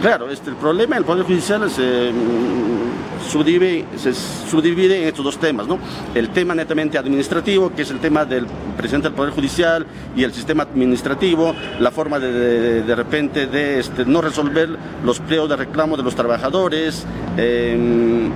Claro, este, el problema del Poder Judicial se, mm, subdivide, se subdivide en estos dos temas, ¿no? El tema netamente administrativo, que es el tema del presidente del Poder Judicial y el sistema administrativo, la forma de, de, repente de este, no resolver los pliegos de reclamo de los trabajadores, eh,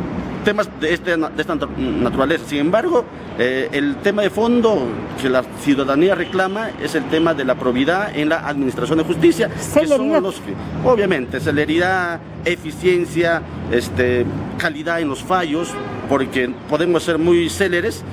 temas de, este, de esta naturaleza. Sin embargo, eh, el tema de fondo que la ciudadanía reclama es el tema de la probidad en la administración de justicia. Celeridad. Los, obviamente, celeridad, eficiencia, este, calidad en los fallos, porque podemos ser muy céleres,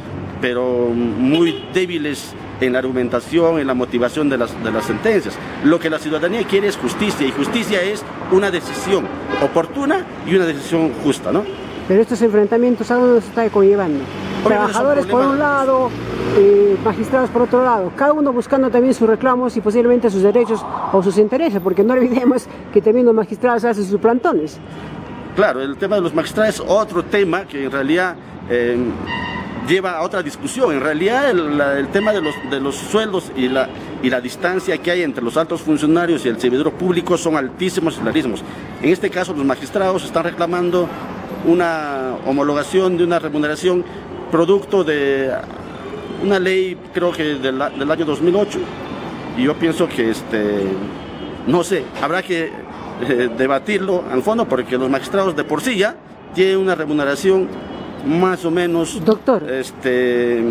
pero muy débiles en la argumentación, en la motivación de las, de las sentencias. Lo que la ciudadanía quiere es justicia y justicia es una decisión oportuna y una decisión justa, ¿no? Pero estos enfrentamientos, ¿a dónde se está conllevando? Trabajadores por un lado, eh, magistrados por otro lado, cada uno buscando también sus reclamos y posiblemente sus derechos o sus intereses, porque no olvidemos que también los magistrados hacen sus plantones. Claro, el tema de los magistrados es otro tema que en realidad eh, lleva a otra discusión. En realidad el, la, el, tema de los, de los sueldos y la, y la distancia que hay entre los altos funcionarios y el servidor público son altísimos y clarísimos. En este caso los magistrados están reclamando una homologación de una remuneración producto de una ley creo que del, del año 2008 y yo pienso que este no sé habrá que eh, debatirlo al fondo porque los magistrados de por sí ya tienen una remuneración más o menos doctor. este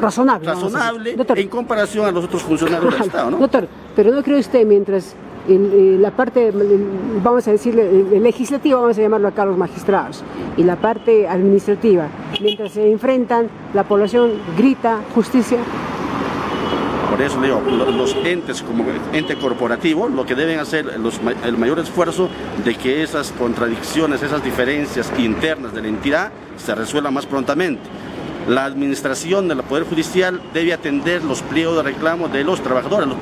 razonable razonable en comparación a los otros funcionarios del Estado ¿no? doctor pero no cree usted mientras en, la parte, vamos a decirle, legislativa, vamos a llamarlo acá los magistrados, y la parte administrativa, mientras se enfrentan, la población grita justicia. Por eso digo, los entes como ente corporativo, lo que deben hacer los, el mayor esfuerzo de que esas contradicciones, esas diferencias internas de la entidad se resuelvan más prontamente. La administración del Poder Judicial debe atender los pliegos de reclamo de los trabajadores. Los